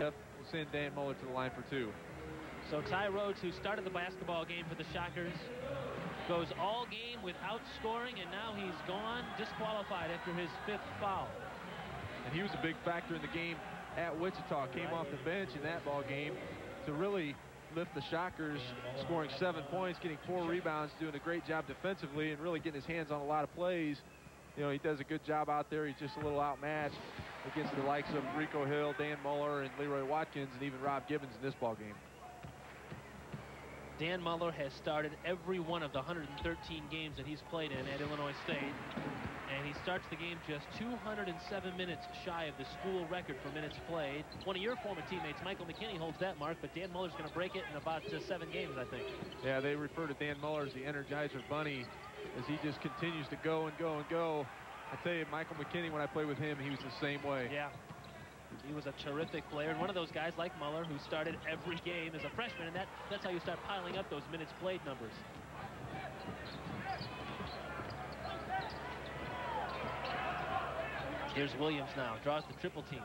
Jeff will send Dan Muller to the line for two. So Ty Rhodes, who started the basketball game for the Shockers, goes all game without scoring, and now he's gone disqualified after his fifth foul. And he was a big factor in the game at Wichita. Came off the bench in that ball game to really lift the Shockers, scoring seven points, getting four rebounds, doing a great job defensively, and really getting his hands on a lot of plays. You know, he does a good job out there. He's just a little outmatched against the likes of Rico Hill, Dan Muller, and Leroy Watkins, and even Rob Gibbons in this ball game. Dan Muller has started every one of the 113 games that he's played in at Illinois State. And he starts the game just 207 minutes shy of the school record for minutes played. One of your former teammates, Michael McKinney, holds that mark, but Dan Muller's going to break it in about uh, seven games, I think. Yeah, they refer to Dan Muller as the Energizer Bunny as he just continues to go and go and go. I tell you, Michael McKinney, when I played with him, he was the same way. Yeah. He was a terrific player, and one of those guys like Muller who started every game as a freshman, and that, that's how you start piling up those minutes played numbers. Here's Williams now, draws the triple team.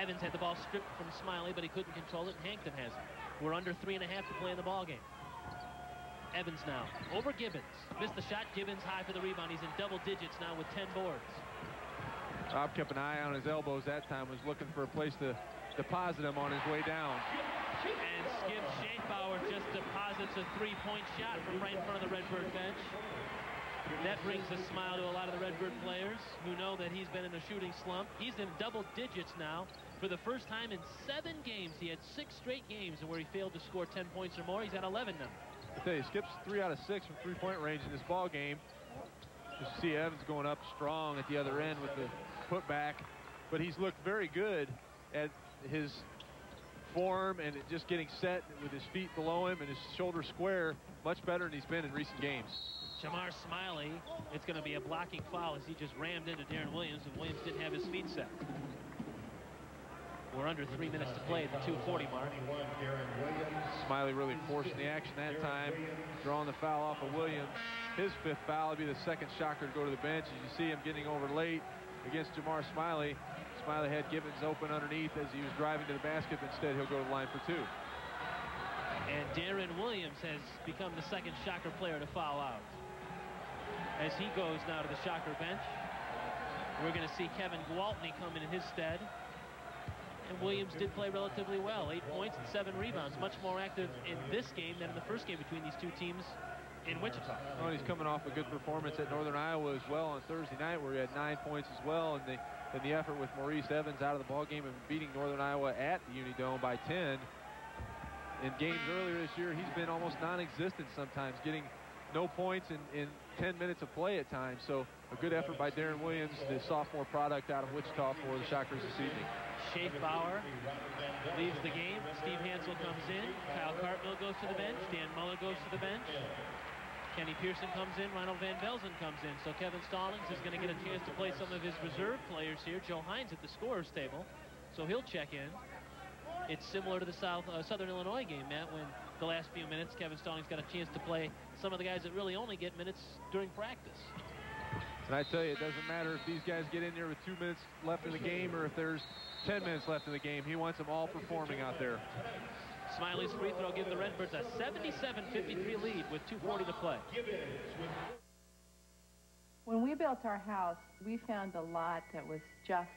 Evans had the ball stripped from Smiley, but he couldn't control it, and Hankton has it. We're under three and a half to play in the ball game. Evans now, over Gibbons. Missed the shot, Gibbons high for the rebound. He's in double digits now with 10 boards. Rob kept an eye on his elbows that time, was looking for a place to deposit him on his way down. And Skip Schaefbauer just deposits a three-point shot from right in front of the Redbird bench. That brings a smile to a lot of the Redbird players who know that he's been in a shooting slump. He's in double digits now. For the first time in seven games, he had six straight games where he failed to score 10 points or more. He's at 11 now. I tell you, Skip's three out of six from three-point range in this ball game. You see Evans going up strong at the other end with the put back, but he's looked very good at his form and just getting set with his feet below him and his shoulder square much better than he's been in recent games. Jamar Smiley, it's going to be a blocking foul as he just rammed into Deron Williams, and Williams didn't have his feet set. We're under three minutes to play at the 240 mark. Smiley really forcing the action that time, drawing the foul off of Williams. His fifth foul would be the second shocker to go to the bench. As you see him getting over late, against Jamar Smiley. Smiley had Gibbons open underneath as he was driving to the basket. Instead, he'll go to the line for two. And Darren Williams has become the second Shocker player to foul out. As he goes now to the Shocker bench, we're going to see Kevin Gwaltney come in in his stead. And Williams did play relatively well. Eight points and seven rebounds. Much more active in this game than in the first game between these two teams in Wichita. He's coming off a good performance at Northern Iowa as well on Thursday night where he had nine points as well. And the, and the effort with Maurice Evans out of the ball game and beating Northern Iowa at the Unidome by 10. In games earlier this year, he's been almost non-existent sometimes, getting no points in, in 10 minutes of play at times. So a good effort by Darren Williams, the sophomore product out of Wichita for the Shockers this evening. Bauer leaves the game. Steve Hansel comes in. Kyle Cartmill goes to the bench. Dan Muller goes to the bench. Kenny Pearson comes in, Ronald Van Velzen comes in. So Kevin Stallings is going to get a chance to play some of his reserve players here. Joe Hines at the scorer's table. So he'll check in. It's similar to the South uh, Southern Illinois game, Matt, when the last few minutes Kevin Stallings got a chance to play some of the guys that really only get minutes during practice. And I tell you, it doesn't matter if these guys get in there with two minutes left in the game or if there's 10 minutes left in the game. He wants them all performing out there. Smiley's free throw gives the Redbirds a 77-53 lead with 2.40 to play. When we built our house, we found a lot that was just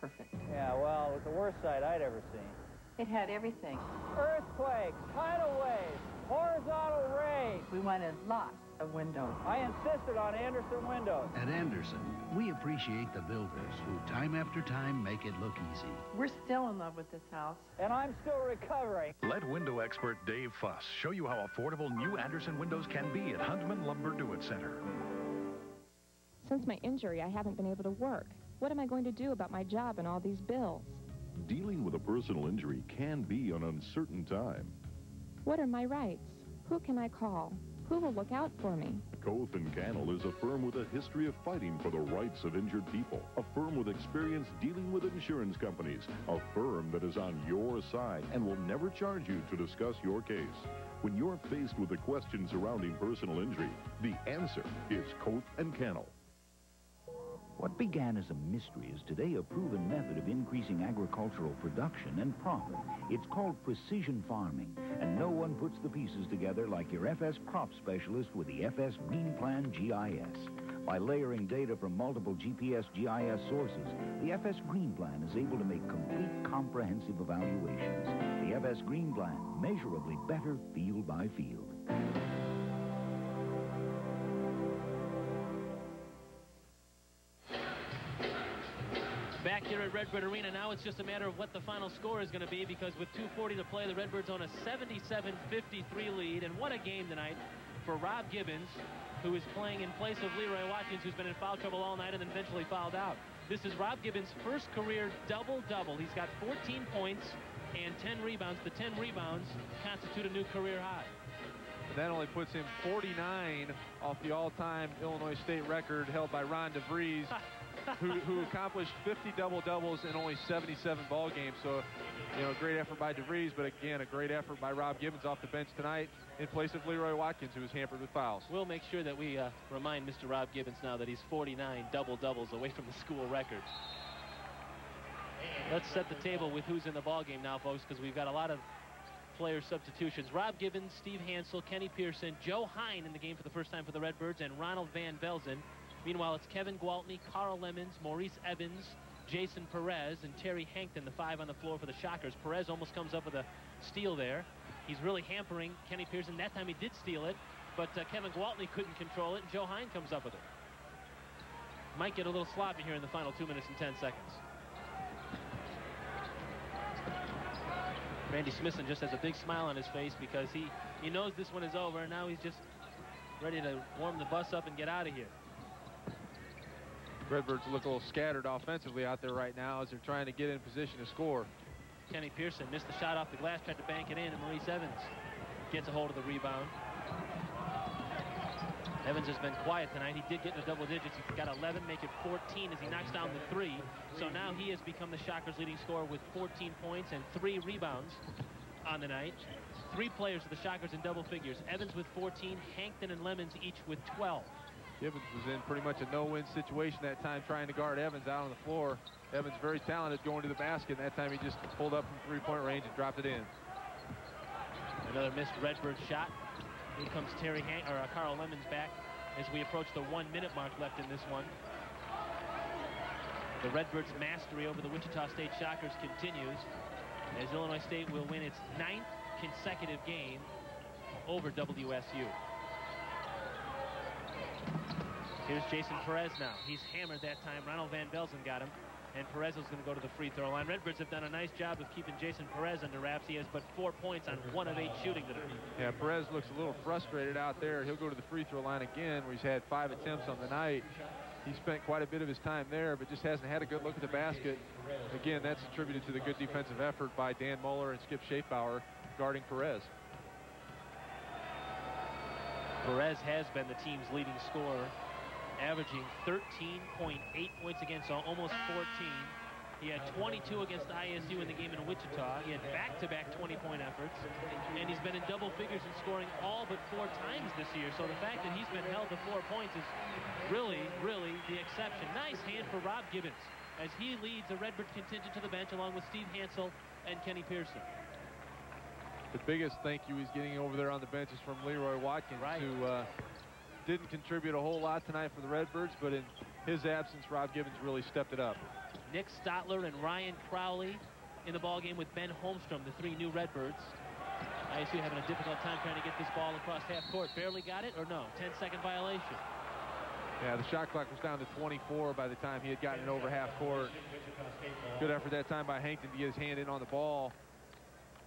perfect. Yeah, well, it was the worst site I'd ever seen. It had everything. Earthquakes, tidal waves, horizontal rain. We wanted lots of windows. I insisted on Andersen windows. At Andersen, we appreciate the builders who time after time make it look easy. We're still in love with this house. And I'm still recovering. Let window expert Dave Fuss show you how affordable new Andersen windows can be at Huntsman Lumber Do-It Center. Since my injury, I haven't been able to work. What am I going to do about my job and all these bills? Dealing with a personal injury can be an uncertain time. What are my rights? Who can I call? Who will look out for me? Koth and Cannell is a firm with a history of fighting for the rights of injured people. A firm with experience dealing with insurance companies. A firm that is on your side and will never charge you to discuss your case. When you're faced with a question surrounding personal injury, the answer is Koth and Cannell. What began as a mystery is today a proven method of increasing agricultural production and profit. It's called precision farming, and no one puts the pieces together like your FS crop specialist with the FS Green Plan GIS. By layering data from multiple GPS GIS sources, the FS Green Plan is able to make complete comprehensive evaluations. The FS Green Plan, measurably better field by field. At Redbird Arena, now it's just a matter of what the final score is going to be because with 2.40 to play, the Redbirds on a 77-53 lead. And what a game tonight for Rob Gibbons, who is playing in place of Leroy Watkins, who's been in foul trouble all night and then eventually fouled out. This is Rob Gibbons' first career double-double. He's got 14 points and 10 rebounds. The 10 rebounds constitute a new career high. That only puts him 49 off the all-time Illinois State record held by Ron DeVries, who, who, accomplished 50 double-doubles in only 77 ball games. So, you know, great effort by DeVries, but again, a great effort by Rob Gibbons off the bench tonight in place of Leroy Watkins, who was hampered with fouls. We'll make sure that we uh, remind Mr. Rob Gibbons now that he's 49 double-doubles away from the school record. Let's set the table with who's in the ball game now, folks, because we've got a lot of player substitutions. Rob Gibbons, Steve Hansel, Kenny Pearson, Joe Hine in the game for the first time for the Redbirds, and Ronald Van Velzen. Meanwhile, it's Kevin Gwaltney, Carl Lemons, Maurice Evans, Jason Perez, and Terry Hankton, the five on the floor for the Shockers. Perez almost comes up with a steal there. He's really hampering Kenny Pearson. That time he did steal it, but uh, Kevin Gwaltney couldn't control it, and Joe Hine comes up with it. Might get a little sloppy here in the final two minutes and 10 seconds. Randy Smithson just has a big smile on his face because he, he knows this one is over, and now he's just ready to warm the bus up and get out of here. Redbirds look a little scattered offensively out there right now as they're trying to get in position to score. Kenny Pearson missed the shot off the glass, tried to bank it in, and Maurice Evans gets a hold of the rebound. Evans has been quiet tonight. He did get in the double digits. He's got 11, make it 14 as he knocks down the three. So now he has become the Shockers' leading scorer with 14 points and three rebounds on the night. Three players of the Shockers in double figures. Evans with 14, Hankton and Lemons each with 12. Gibbons was in pretty much a no-win situation that time trying to guard Evans out on the floor. Evans very talented going to the basket, and that time he just pulled up from three-point range and dropped it in. Another missed Redbird shot. Here comes Terry Han or uh, Carl Lemons back as we approach the one-minute mark left in this one. The Redbirds' mastery over the Wichita State Shockers continues as Illinois State will win its ninth consecutive game over WSU. Here's Jason Perez now. He's hammered that time. Ronald Van Velzen got him and Perez is going to go to the free throw line. Redbirds have done a nice job of keeping Jason Perez under wraps. He has but four points on one of eight shooting tonight. Yeah, Perez looks a little frustrated out there. He'll go to the free throw line again where he's had five attempts on the night. He spent quite a bit of his time there, but just hasn't had a good look at the basket. Again, that's attributed to the good defensive effort by Dan Muller and Skip Schaefbauer guarding Perez. Perez has been the team's leading scorer averaging 13.8 points against uh, almost 14. He had 22 against ISU in the game in Wichita. He had back-to-back 20-point efforts. And he's been in double figures in scoring all but four times this year. So the fact that he's been held to four points is really, really the exception. Nice hand for Rob Gibbons as he leads the Redbird contingent to the bench along with Steve Hansel and Kenny Pearson. The biggest thank you he's getting over there on the bench is from Leroy Watkins, right. who uh, didn't contribute a whole lot tonight for the Redbirds, but in his absence, Rob Gibbons really stepped it up. Nick Stotler and Ryan Crowley in the ball game with Ben Holmstrom, the three new Redbirds. ISU having a difficult time trying to get this ball across half court. Barely got it, or no? 10-second violation. Yeah, the shot clock was down to 24 by the time he had gotten it over half court. Good effort that time by Hankton to get his hand in on the ball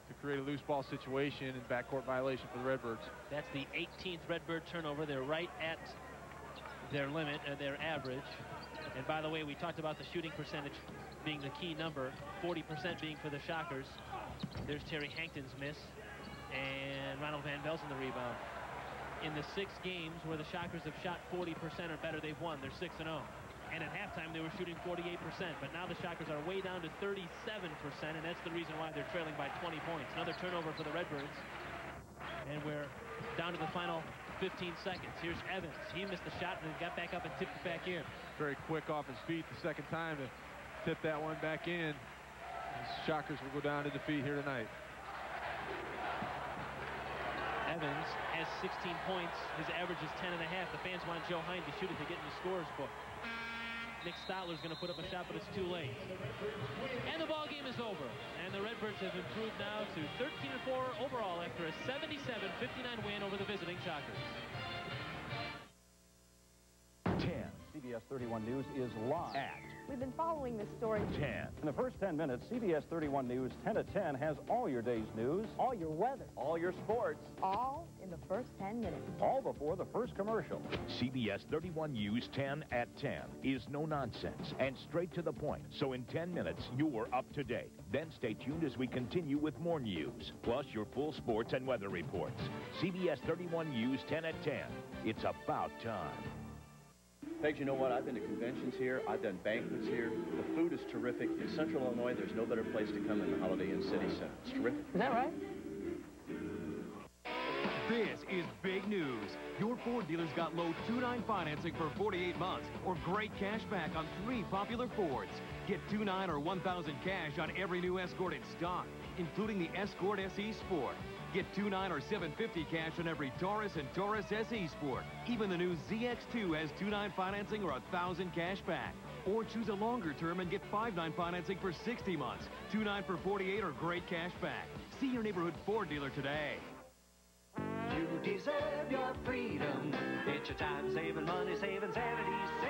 to create a loose ball situation and backcourt violation for the Redbirds. That's the 18th Redbird turnover. They're right at their limit, uh, their average. And by the way, we talked about the shooting percentage being the key number, 40% being for the Shockers. There's Terry Hankton's miss, and Ronald Van Velzen the rebound. In the six games where the Shockers have shot 40% or better, they've won. They're 6-0. And at halftime, they were shooting 48%. But now the Shockers are way down to 37%, and that's the reason why they're trailing by 20 points. Another turnover for the Redbirds. And we're down to the final 15 seconds. Here's Evans. He missed the shot and then got back up and tipped it back in. Very quick off his feet the second time to tip that one back in. The Shockers will go down to defeat here tonight. Evans has 16 points. His average is 10 and a half. The fans want Joe Hine to shoot it to get in the scores book. Nick Stotler's going to put up a shot, but it's too late. And the ball game is over. And the Redbirds have improved now to 13-4 overall after a 77-59 win over the visiting Shockers. CBS 31 News is live. At We've been following this story. 10. In the first 10 minutes, CBS 31 News 10 to 10 has all your day's news, All your weather. all your sports, All in the first 10 minutes. all before the first commercial. CBS 31 News 10 at 10 is no nonsense and straight to the point. So in 10 minutes, you're up to date. Then stay tuned as we continue with more news, plus your full sports and weather reports. CBS 31 News 10 at 10. It's about time. Peg, you know what? I've been to conventions here. I've done banquets here. The food is terrific. In Central Illinois, there's no better place to come than the Holiday Inn City Center. It's terrific. Is that right? This is big news. Your Ford dealers got low 2.9 financing for 48 months or great cash back on three popular Fords. Get 2.9 or 1,000 cash on every new Escort in stock, including the Escort SE Sport. Get 2.9 or 750 cash on every Taurus and Taurus SE Sport. Even the new ZX2 has 2.9 financing or a 1,000 cash back. Or choose a longer term and get 5.9 financing for 60 months. 2.9 for 48 or great cash back. See your neighborhood Ford dealer today. You deserve your freedom. It's your time saving money, saving store.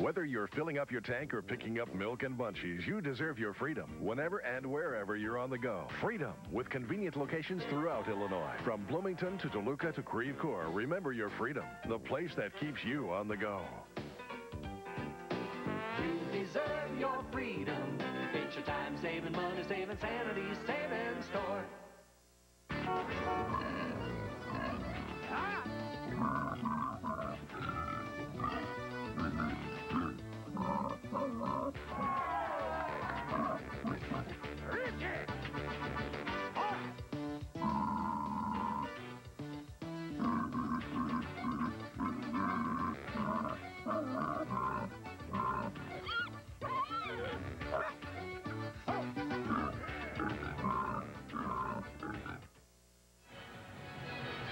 Whether you're filling up your tank or picking up milk and munchies, you deserve your freedom whenever and wherever you're on the go. Freedom with convenient locations throughout Illinois. From Bloomington to Toluca to Creve Coeur, remember your freedom, the place that keeps you on the go. You deserve your freedom. It's your time saving money, saving Sanity's saving store.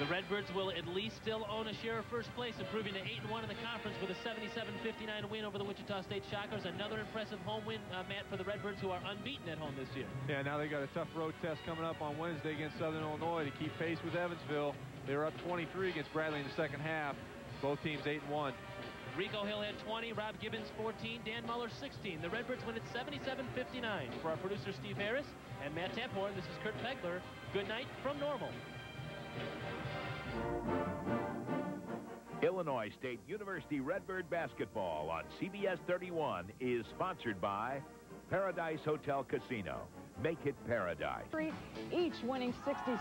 The Redbirds will at least still own a share of first place, improving to 8-1 in the conference with a 77-59 win over the Wichita State Shockers. Another impressive home win, uh, Matt, for the Redbirds, who are unbeaten at home this year. Yeah, now they got a tough road test coming up on Wednesday against Southern Illinois to keep pace with Evansville. They were up 23 against Bradley in the second half. Both teams 8-1. Rico Hill had 20, Rob Gibbons 14, Dan Muller 16. The Redbirds win at 77-59. For our producer Steve Harris and Matt Taphorn, this is Kurt Pegler. Good night from Normal. Illinois State University Redbird Basketball on CBS 31 is sponsored by Paradise Hotel Casino. Make it paradise. Each winning 60